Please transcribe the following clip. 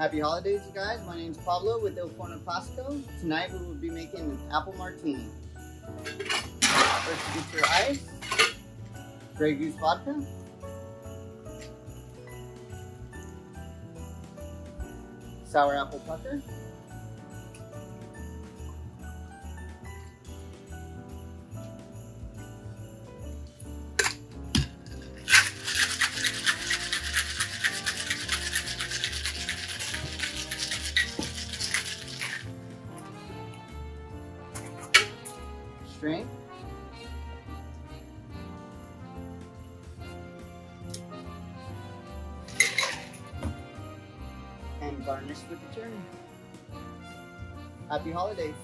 Happy holidays, you guys. My name is Pablo with Il Forno Classico. Tonight we will be making an apple martini. First, you get your ice, Grey Goose vodka, sour apple pucker, strain. And garnish with the cherry. Happy holidays.